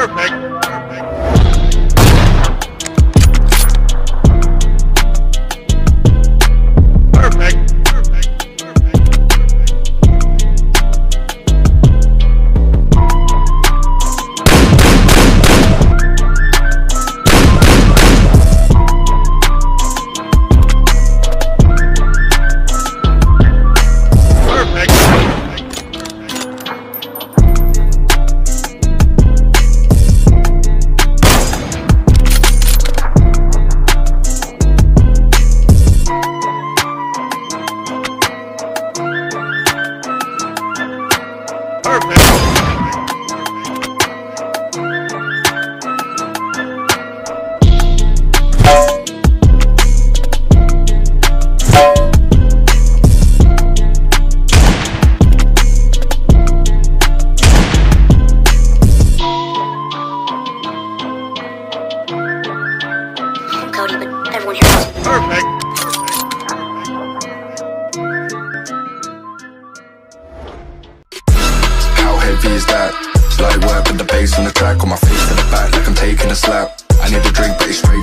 Perfect. Everyone here. Perfect. How heavy is that? Light work with the bass on the track, on my face to the back like I'm taking a slap. I need a drink, but it's straight from the tap.